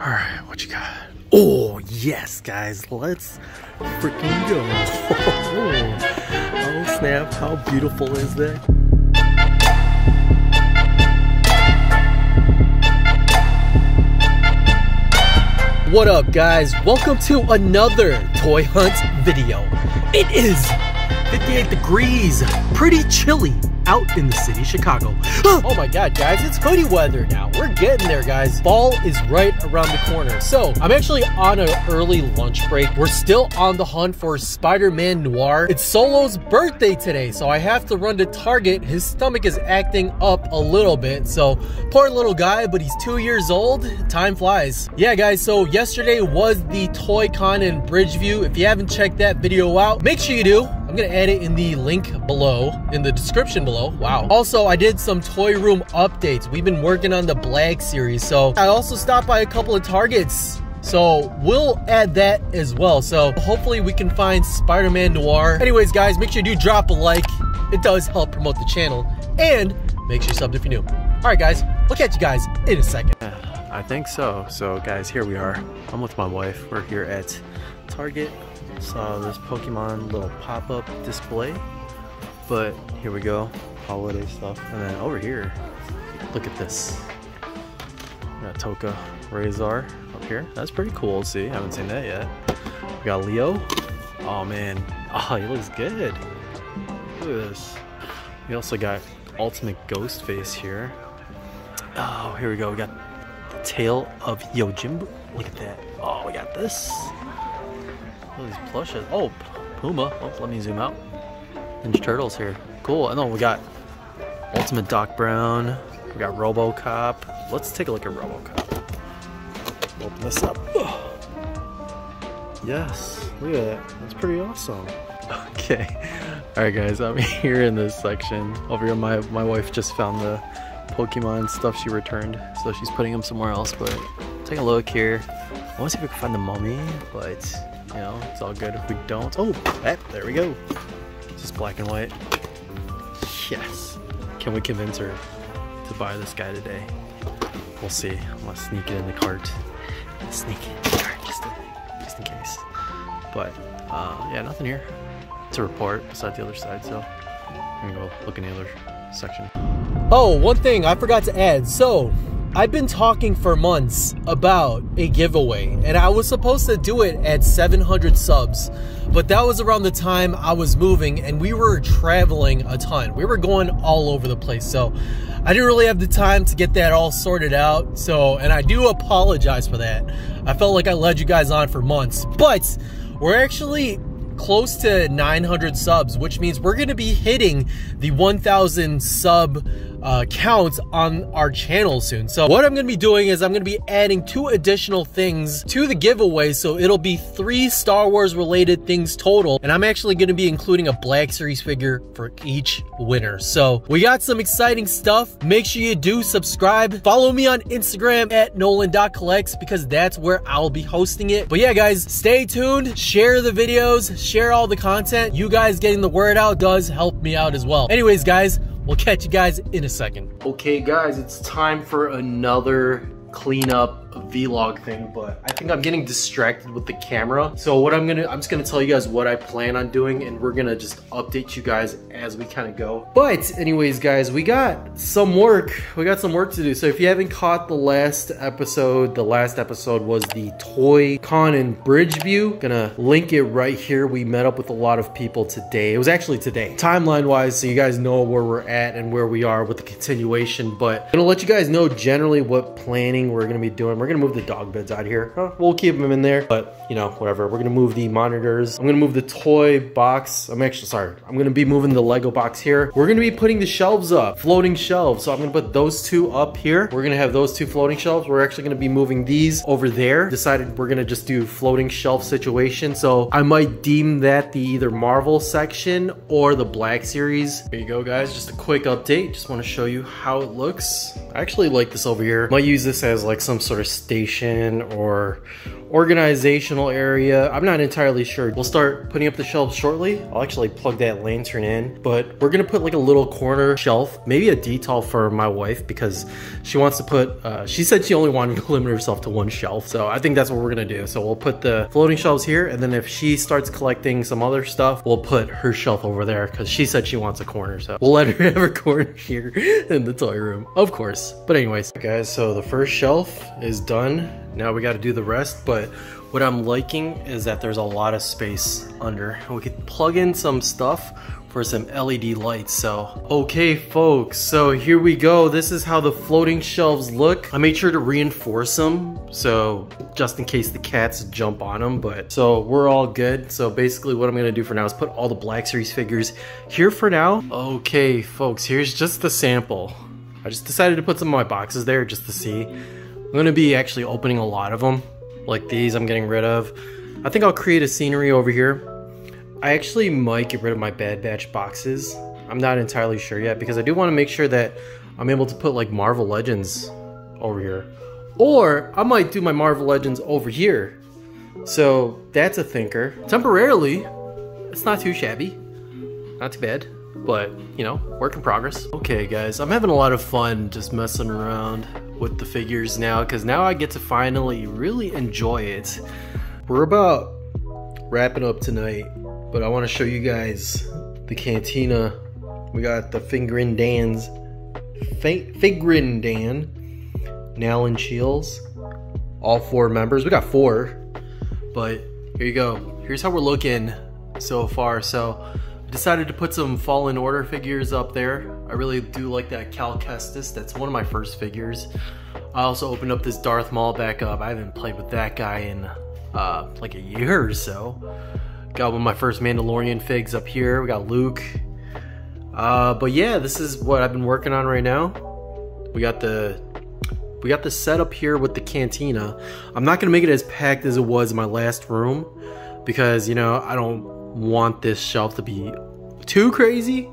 All right, what you got? Oh, yes, guys, let's freaking go. oh, snap, how beautiful is that? What up, guys? Welcome to another Toy Hunt video. It is 58 degrees, pretty chilly out in the city Chicago. oh my god, guys, it's hoodie weather now. We're getting there, guys. Fall is right around the corner. So, I'm actually on an early lunch break. We're still on the hunt for Spider-Man Noir. It's Solo's birthday today, so I have to run to Target. His stomach is acting up a little bit, so poor little guy, but he's two years old. Time flies. Yeah, guys, so yesterday was the Toy Con in Bridgeview. If you haven't checked that video out, make sure you do. I'm gonna add it in the link below, in the description below. Wow. Also, I did some toy room updates. We've been working on the Black series, so I also stopped by a couple of Targets. So we'll add that as well. So hopefully we can find Spider-Man Noir. Anyways, guys, make sure you do drop a like. It does help promote the channel. And make sure you're subbed if you're new. All right, guys, we'll catch you guys in a second. I think so. So, guys, here we are. I'm with my wife. We're here at Target. Saw this Pokemon little pop-up display. But here we go. Holiday stuff. And then over here, look at this. We got Tokka Rahzar up here. That's pretty cool to see. I haven't seen that yet. We got Leo. Oh man. Oh, he looks good. Look at this. We also got Ultimate Ghost Face here. Oh, here we go. We got the tail of Yojimbo. Look at that. Oh, we got this. All these plushes. Oh, Puma. Oh, let me zoom out. Ninja Turtles here. Cool. And then we got Ultimate Doc Brown. We got RoboCop. Let's take a look at RoboCop. Open this up. Yes, look at that. That's pretty awesome. Okay. All right, guys. I'm here in this section. Over here, my my wife just found the Pokemon stuff she returned, so she's putting them somewhere else. But take a look here. I want to see if we can find the mummy, but you know, it's all good if we don't. Oh, eh, there we go. It's just black and white. Yes. Can we convince her to buy this guy today? We'll see. I'm gonna sneak it in the cart. Sneak it in the cart just, to, just in case. But uh, yeah, nothing here to report besides the other side. So I'm gonna go look in the other section. Oh, one thing I forgot to add. So I've been talking for months about a giveaway, and I was supposed to do it at 700 subs, but that was around the time I was moving and we were traveling a ton. We were going all over the place, so I didn't really have the time to get that all sorted out. So, and I do apologize for that. I felt like I led you guys on for months, but we're actually close to 900 subs, which means we're going to be hitting the 1,000 sub uh, count on our channel soon. So what I'm going to be doing is I'm going to be adding two additional things to the giveaway. So it'll be three Star Wars related things total. And I'm actually going to be including a Black Series figure for each winner. So we got some exciting stuff. Make sure you do subscribe. Follow me on Instagram at nolan.collects because that's where I'll be hosting it. But yeah, guys, stay tuned. Share the videos. Share all the content. You guys getting the word out does help me out as well. Anyways, guys, We'll catch you guys in a second. Okay, guys, it's time for another cleanup vlog thing, but I think I'm getting distracted with the camera. So what I'm gonna, I'm just gonna tell you guys what I plan on doing and we're gonna just update you guys as we kind of go. But anyways, guys, we got some work. We got some work to do. So if you haven't caught the last episode, the last episode was the Toy Con in Bridgeview. Gonna link it right here. We met up with a lot of people today. It was actually today. Timeline wise, so you guys know where we're at and where we are with the continuation, but I'm gonna let you guys know generally what planning we're gonna be doing. We're gonna move the dog beds out here. Huh, we'll keep them in there, but you know, whatever. We're gonna move the monitors. I'm gonna move the toy box. I'm actually, sorry. I'm gonna be moving the Lego box here. We're gonna be putting the shelves up, floating shelves. So I'm gonna put those two up here. We're gonna have those two floating shelves. We're actually gonna be moving these over there. Decided we're gonna just do floating shelf situation. So I might deem that the either Marvel section or the Black Series. There you go, guys. Just a quick update. Just wanna show you how it looks. I actually like this over here. Might use this as like some sort of workstation or organizational area. I'm not entirely sure. We'll start putting up the shelves shortly. I'll actually plug that lantern in, but we're gonna put like a little corner shelf, maybe a detail for my wife because she wants to put, uh, she said she only wanted to limit herself to one shelf. So I think that's what we're gonna do. So we'll put the floating shelves here and then if she starts collecting some other stuff, we'll put her shelf over there because she said she wants a corner. So we'll let her have a corner here in the toy room, of course. But anyways, guys, so the first shelf is done. Now we got to do the rest, but what I'm liking is that there's a lot of space under. We could plug in some stuff for some LED lights. So, okay folks, so here we go. This is how the floating shelves look. I made sure to reinforce them. So just in case the cats jump on them, but so we're all good. So basically what I'm gonna do for now is put all the Black Series figures here for now. Okay folks, here's just the sample. I just decided to put some of my boxes there just to see. I'm gonna be actually opening a lot of them. Like these I'm getting rid of. I think I'll create a scenery over here. I actually might get rid of my Bad Batch boxes. I'm not entirely sure yet because I do want to make sure that I'm able to put like Marvel Legends over here. Or I might do my Marvel Legends over here. So that's a thinker. Temporarily, it's not too shabby. Not too bad but you know, work in progress. Okay guys, I'm having a lot of fun just messing around with the figures now because now I get to finally really enjoy it. We're about wrapping up tonight, but I want to show you guys the cantina. We got the Figrin D'an's, Figrin D'an, Nal and Shields, all four members. We got four, but here you go. Here's how we're looking so far. So Decided to put some Fallen Order figures up there. I really do like that Cal Kestis. That's one of my first figures. I also opened up this Darth Maul back up. I haven't played with that guy in uh, like a year or so. Got one of my first Mandalorian figs up here. We got Luke. Uh, but yeah, this is what I've been working on right now. We got the we got the setup here with the cantina. I'm not gonna make it as packed as it was in my last room because you know I don't want this shelf to be too crazy,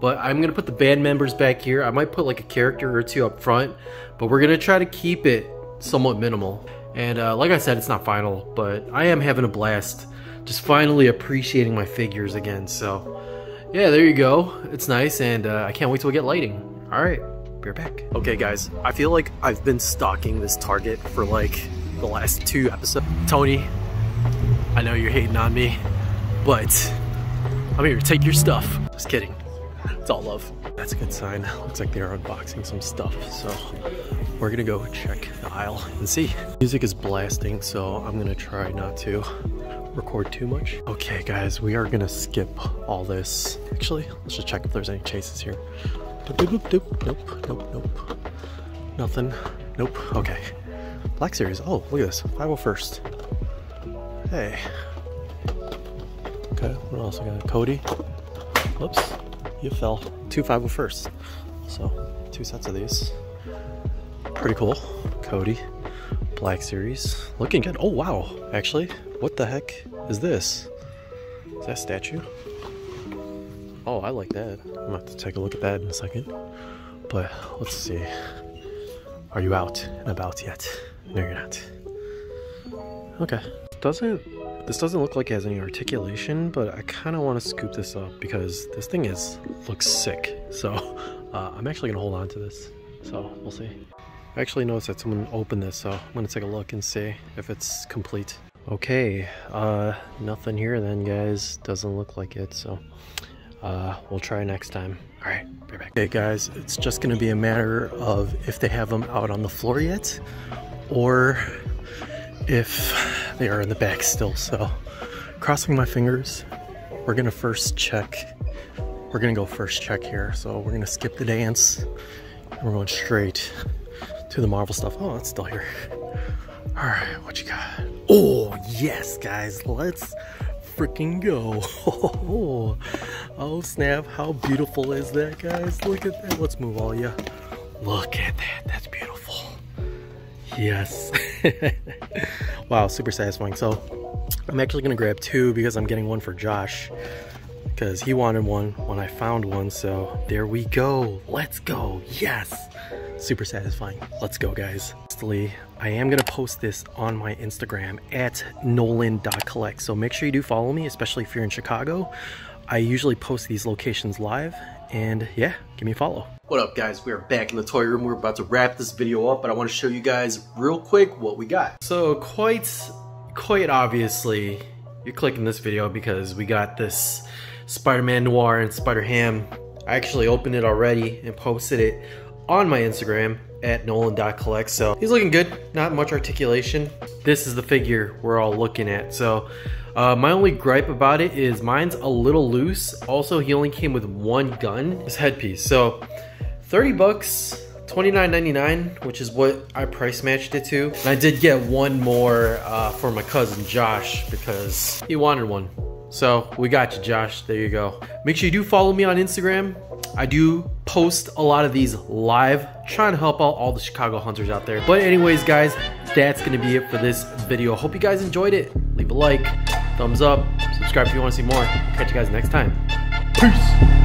but I'm gonna put the band members back here. I might put like a character or two up front, but we're gonna try to keep it somewhat minimal. And uh, like I said, it's not final, but I am having a blast just finally appreciating my figures again. So yeah, there you go. It's nice, and uh, I can't wait till we get lighting. All right, be right back. Okay, guys, I feel like I've been stalking this Target for like the last two episodes. Tony, I know you're hating on me. But I'm here to take your stuff. Just kidding. It's all love. That's a good sign. Looks like they're unboxing some stuff. So we're gonna go check the aisle and see. Music is blasting, so I'm gonna try not to record too much. Okay guys, we are gonna skip all this. Actually, let's just check if there's any chases here. Doop, nope, nope, nope. Nothing. Nope. Okay. Black Series. Oh, look at this. 501st. Hey, Okay, what else I got? Cody. Whoops, you fell. Two 501st. So, two sets of these. Pretty cool. Cody. Black Series. Looking good. Oh, wow. Actually, what the heck is this? Is that statue? Oh, I like that. I'm gonna have to take a look at that in a second. But let's see. Are you out and about yet? No, you're not. Okay. Doesn't this doesn't look like it has any articulation, but I kind of want to scoop this up because this thing is looks sick. So uh, I'm actually going to hold on to this. So we'll see. I actually noticed that someone opened this, so I'm going to take a look and see if it's complete. Okay, uh, nothing here then, guys. Doesn't look like it, so uh, we'll try next time. All right, be back. Okay, guys, it's just going to be a matter of if they have them out on the floor yet, or if they are in the back still. So crossing my fingers, we're gonna first check. We're gonna go first check here. So we're gonna skip the dance and we're going straight to the Marvel stuff. Oh, it's still here. All right, what you got? Oh, yes, guys, let's freaking go. Oh, oh, snap, how beautiful is that, guys? Look at that. Let's move all ya. Look at that, that's beautiful. Yes. wow, super satisfying. So I'm actually gonna grab two because I'm getting one for Josh because he wanted one when I found one. So there we go. Let's go. Yes. super satisfying. Let's go guys. Lastly, I am gonna post this on my Instagram at nolan.collect. So make sure you do follow me, especially if you're in Chicago. I usually post these locations live and yeah, give me a follow. What up guys, we are back in the toy room. We're about to wrap this video up, but I wanna show you guys real quick what we got. So quite, quite obviously, you're clicking this video because we got this Spider-Man Noir and Spider-Ham. I actually opened it already and posted it on my Instagram at nolan.collect. So he's looking good, not much articulation. This is the figure we're all looking at. So uh, my only gripe about it is mine's a little loose. Also, he only came with one gun, his headpiece. So 30 bucks, $29.99, which is what I price matched it to. And I did get one more uh, for my cousin Josh because he wanted one. So we got you, Josh. There you go. Make sure you do follow me on Instagram. I do post a lot of these live, trying to help out all the Chicago hunters out there. But anyways, guys, that's gonna be it for this video. Hope you guys enjoyed it. Leave a like, thumbs up, subscribe if you wanna see more. Catch you guys next time. Peace.